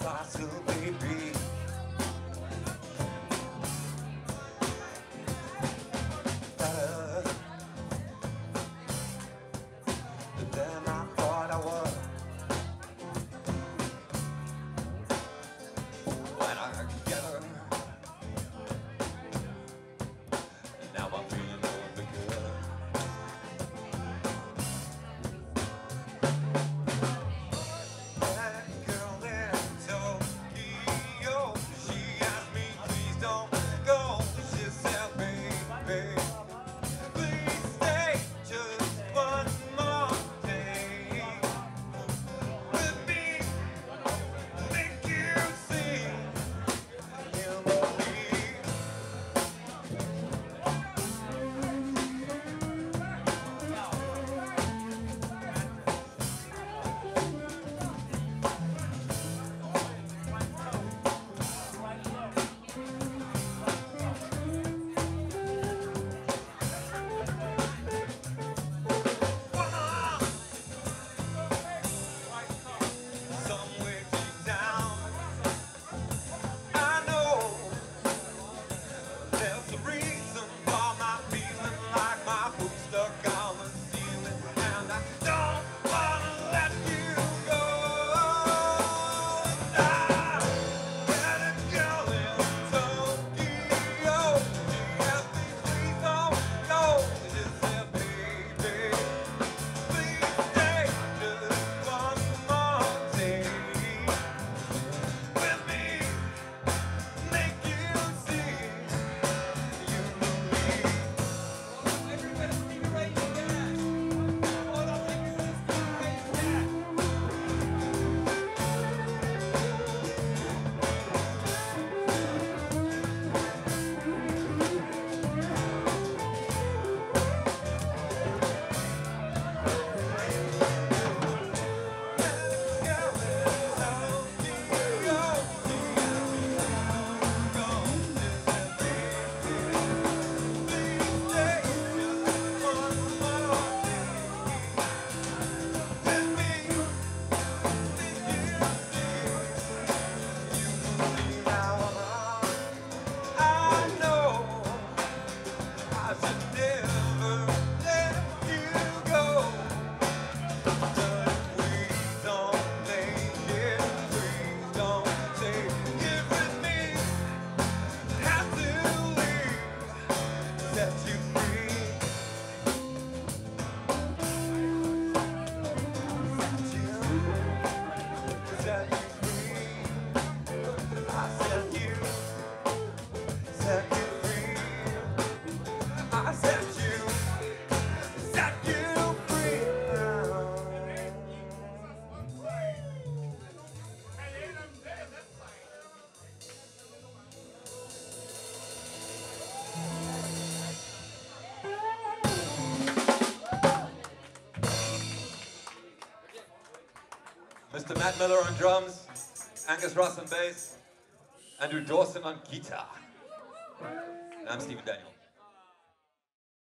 Possibly baby to Matt Miller on drums, Angus Ross on bass, Andrew Dawson on guitar. And I'm Stephen Daniel.